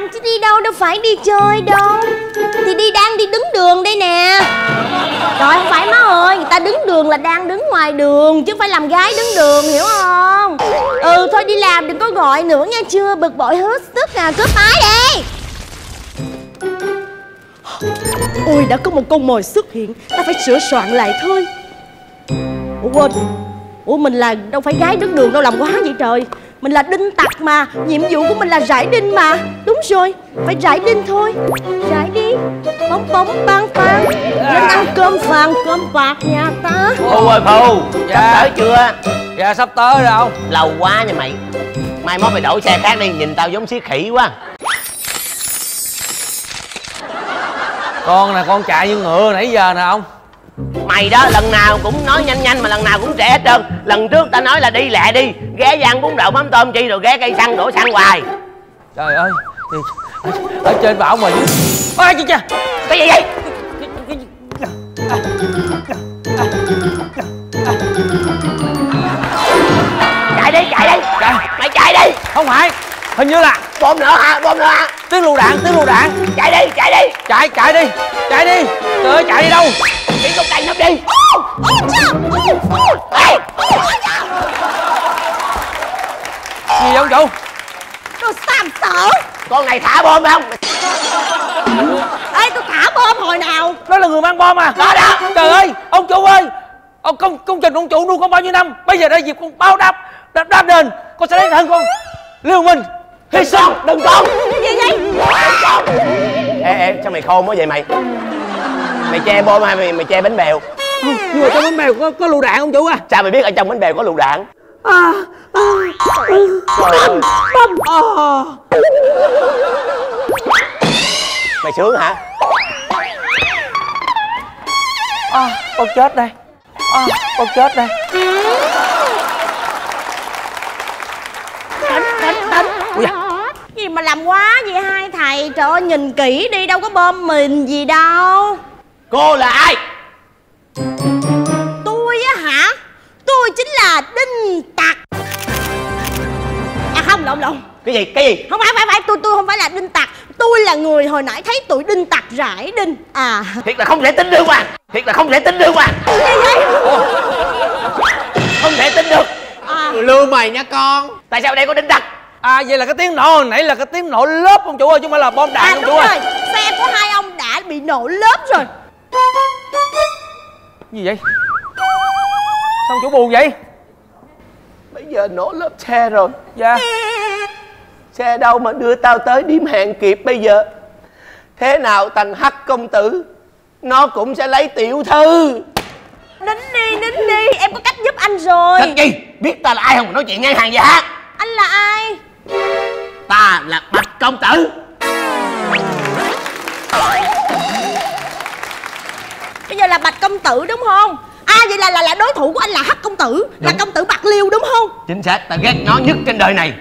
làm chứ đi đâu đâu phải đi chơi đâu. Thì đi đang đi đứng đường đây nè. Trời, không phải má ơi, Người ta đứng đường là đang đứng ngoài đường, Chứ không phải làm gái đứng đường, hiểu không? Ừ thôi đi làm, đừng có gọi nữa nha chưa? Bực bội hết sức à cướp máy đi. Ôi, đã có một con mồi xuất hiện, Ta phải sửa soạn lại thôi. Ủa quên. Ủa, mình là đâu phải gái đứng đường, đâu làm quá vậy trời. Mình là đinh tặc mà Nhiệm vụ của mình là rải đinh mà. Đúng rồi Phải rải đinh thôi. Rải đi. Bóng bóng bang bang. Lên ăn cơm vàng cơm bạc nhà ta. Phu ơi Phu Dạ. Sắp tới chưa? Dạ sắp tới rồi ông. Lâu quá nha mày. Mai mốt mày đổi xe khác đi Nhìn tao giống xí khỉ quá. Con nè con chạy như ngựa nãy giờ nè ông Mày đó lần nào cũng nói nhanh nhanh Mà lần nào cũng trễ hết trơn. Lần trước tao nói là đi lẹ đi Ghé gian bún đậu mắm tôm chi Rồi ghé cây xăng đổ xăng hoài. Trời ơi thì, ở, ở trên bảo mà Ôi chị cha. Cái gì vậy? Chạy đi chạy đi. Mày chạy đi. Không phải Hình như là Bom nữa hả? Bom nữa hả tiếng lựu đạn tiếng lựu đạn. Chạy đi chạy đi. Chạy chạy đi Chạy đi. Trời ơi chạy đi đâu? Đi con tay nó đi. Ê, Gì vậy ông chủ? Đồ xàm sở Con này thả bom không? Ê tôi thả bom hồi nào? Nó là người mang bom à? Đó đó. Trời ơi ông chủ ơi. Ông công công trình ông chủ nuôi con bao nhiêu năm? Bây giờ đã dịp con báo đáp đáp, đáp đền. Con sẽ lấy thân con. Liêu mình sinh Con đừng con gì vậy. Ê ê sao mày khôn quá vậy mày? Mày che bom hay mày, mày che bánh bèo? Nhưng mà trong bánh bèo có có lựu đạn ông chủ à Sao mày biết ở trong bánh bèo có lựu đạn? À, à, Trời ơi. bom à. Mày sướng hả? À, con chết đây. À, con chết đây mà làm quá vậy hai thầy? Trời ơi nhìn kỹ đi đâu có bom mìn gì đâu. Cô là ai? Tôi á hả? Tôi chính là Đinh Tặc À không lộn lộn. Cái gì? Cái gì? Không phải phải phải. Tôi tôi không phải là Đinh Tặc Tôi là người hồi nãy thấy tụi Đinh Tặc rải đinh. À. Thiệt là không thể tin được mà Thiệt là không thể tin được mà Gì vậy Không thể tin được. À, Lưu mày nha con. Tại sao ở đây có đinh tặc à vậy là cái tiếng nổ hồi nãy là cái tiếng nổ lớp ông chủ ơi chứ không phải là bom đạn à ông đúng chủ rồi. Ơi Xe của hai ông đã bị nổ lớp rồi. Gì vậy? Sao ông chủ buồn vậy? Bây giờ nổ lớp xe rồi. Dạ. Xe đâu mà đưa tao tới điểm hẹn kịp bây giờ? Thế nào thằng Hắc công tử Nó cũng sẽ lấy tiểu thư. Nín đi nín đi Em có cách giúp anh rồi. Thật gì Biết ta là ai không mà nói chuyện ngang hàng vậy hả? Anh là ai Ta là Bạch công tử. Bây giờ là Bạch công tử đúng không? À vậy là là là đối thủ của anh là Hắc công tử Là Đúng. công tử Bạc Liêu đúng không? Chính xác ta ghét nó nhất trên đời này.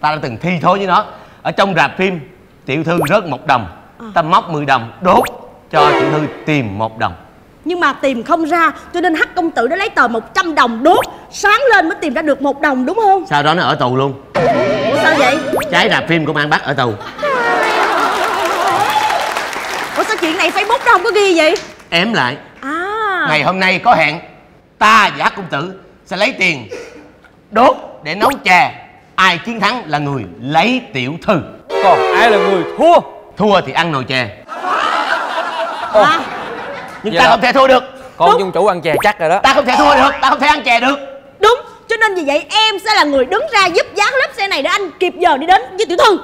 Ta đã từng thi thố với nó. Ở trong rạp phim Tiểu thư rớt một đồng. Ta móc 10 đồng đốt Cho tiểu thư tìm một đồng. Nhưng mà tìm không ra Cho nên Hắc công tử đã lấy tờ 100 đồng đốt Sáng lên mới tìm ra được một đồng đúng không? Sau đó nó ở tù luôn sao vậy? Trái rạp phim công an bắt ở tù. Ủa sao chuyện này Facebook đó không có ghi vậy? Ém lại. À. Ngày hôm nay có hẹn. Ta và Hắc công tử sẽ lấy tiền Đốt để nấu chè. Ai chiến thắng là người lấy tiểu thư. Còn ai là người thua? Thua thì ăn nồi chè. À, Nhưng Vậy ta là- không thể thua được. con Đúng. dung chủ ăn chè chắc rồi đó. Ta không thể thua được. Ta không thể ăn chè được nên vì vậy em sẽ là người đứng ra giúp giá lớp xe này Để anh kịp giờ đi đến với tiểu thư.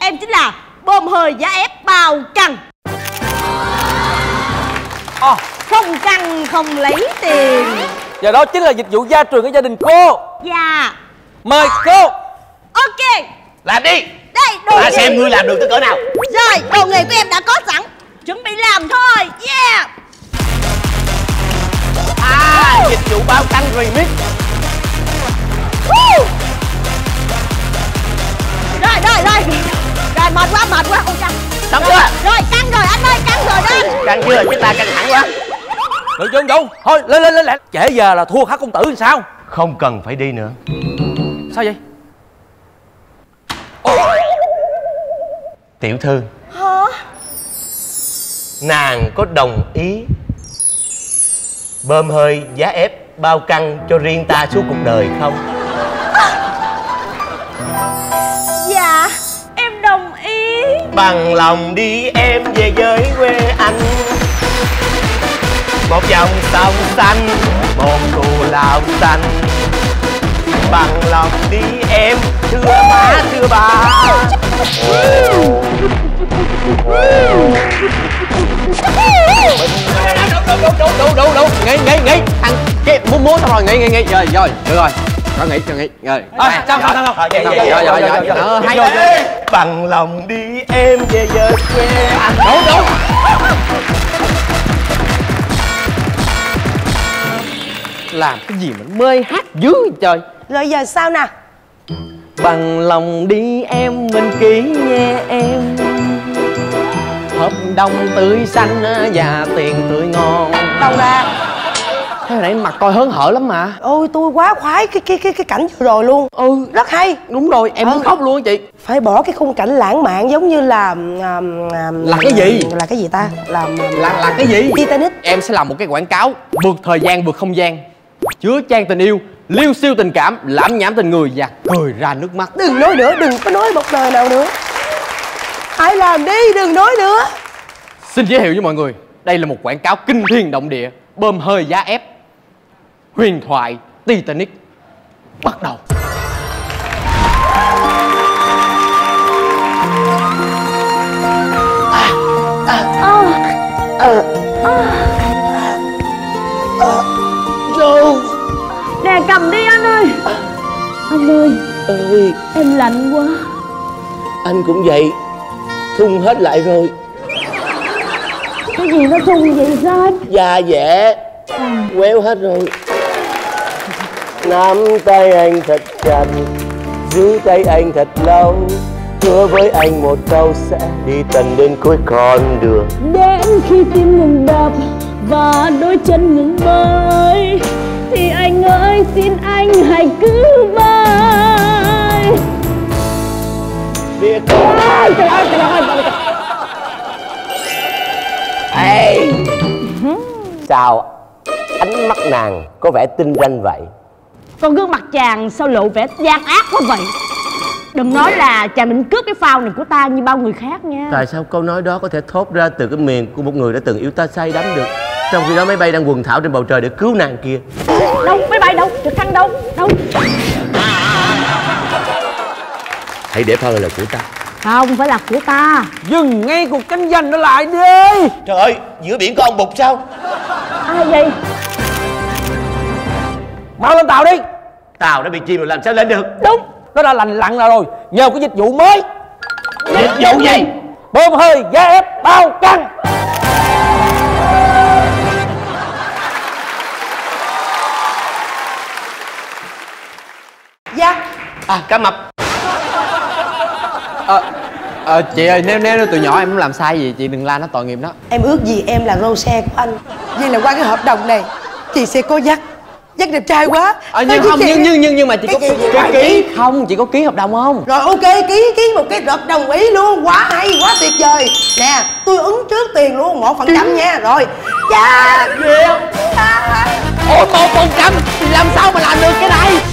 Em chính là bom hơi giá ép bao căng. À, Không căng không lấy tiền. Và đó chính là dịch vụ gia truyền của gia đình cô. Dạ. Mời cô. Ok. Làm đi. Đây đồ Ta nghề xem ngươi làm được tới cỡ nào. Rồi đồ nghề của em đã có sẵn. Chuẩn bị làm thôi. Yeah. À dịch vụ bao căng remix mệt quá không căng Xong chưa? Rồi căng rồi anh ơi, căng rồi đó anh Căng chưa? Chúng ta căng thẳng quá Được chưa Vũ? Thôi lên lên lên lên Trễ giờ là thua khá công tử làm sao? Không cần phải đi nữa Sao vậy? Ôi. Tiểu thư Hả? Nàng có đồng ý Bơm hơi giá ép bao căng cho riêng ta suốt cuộc đời không? Bằng lòng đi em về với quê anh. Một dòng sông xanh một cù lao xanh. Bằng lòng đi em thưa má thưa bà. Đủ đủ đủ đủ nghỉ nghỉ nghỉ thằng cái múa múa xong rồi nghỉ nghỉ nghỉ rồi rồi được rồi. Cho nghỉ cho nghỉ. Rồi. Sao Thôi, vậy, rồi rồi rồi rồi hay rồi. Bằng lòng đi em về với quê anh. Đủ đủ làm cái gì mà mê hát dữ vậy trời. Rồi giờ sao nè bằng lòng đi em mình ký nghe em. Hợp đồng tươi xanh và tiền tươi ngon. Đâu ra thế nãy mặt coi hớn hở lắm mà. Ôi tôi quá khoái cái cái cái cái cảnh vừa rồi luôn. Ừ Rất hay. Đúng rồi em muốn Ừ. khóc luôn á chị. Phải bỏ cái khung cảnh lãng mạn giống như là um, um, Là cái gì? Là cái gì ta? Là là là cái gì? Titanic. Em sẽ làm một cái quảng cáo. Vượt thời gian vượt không gian. Chứa chan tình yêu liêu siêu tình cảm lãm nhảm tình người và cười ra nước mắt. Đừng nói nữa Đừng có nói một lời nào nữa. Hãy làm đi Đừng nói nữa. Xin giới thiệu với mọi người đây là một quảng cáo kinh thiên động địa bơm hơi giá ép huyền thoại titanic. Bắt đầu. Nè cầm đi anh ơi. Anh ơi. Ơi em lạnh quá. Anh cũng vậy. Thun hết lại rồi. Cái gì nó thun vậy sao anh? Da dẻ. Quéo hết rồi nắm tay anh thật chặt giữ tay anh thật lâu. Hứa với anh một câu sẽ đi tận đến cuối con đường. Đến khi tim ngừng đập Và đôi chân ngừng bơi Thì anh ơi xin anh hãy cứ bay biết không? Ê! sao ánh mắt nàng có vẻ tinh ranh vậy Con gương mặt chàng sao lộ vẻ gian ác quá vậy? Đừng nói là chàng định cướp cái phao này của ta như bao người khác nha. Tại sao câu nói đó có thể thốt ra từ cái miệng của một người đã từng yêu ta say đắm được? Trong khi đó máy bay đang quần thảo trên bầu trời để cứu nàng kia. Đâu, máy bay đâu, trực thăng đâu, đâu? Hãy để phao lời của ta. Không, phải là của ta. Dừng ngay cuộc tranh giành đó lại đi. Trời ơi giữa biển có ông bụt sao? Ai vậy? Mau lên tàu đi. Tàu đã bị chìm rồi làm sao lên được? Đúng nó đã lành lặn rồi. Nhờ cái dịch vụ mới. Dịch vụ gì? Bơm hơi giá ép bao căng. Dạ. À cá mập. Ờ ờ chị ơi nếu nếu tụi nhỏ em muốn làm sai gì chị đừng la nó tội nghiệp đó Em ước gì em là rô xe của anh. Vậy là qua cái hợp đồng này Chị sẽ có dắt chắc đẹp trai quá. À, nhưng không nhưng nhưng nhưng nhưng mà chị cái có cái ký không? Chị có ký hợp đồng không? Rồi ok ký ký một cái hợp đồng ý luôn. Quá hay quá tuyệt vời. Nè tôi ứng trước tiền luôn một phần trăm nha. Rồi. Dạ yeah. ô tô một trăm? Làm sao mà làm được cái này?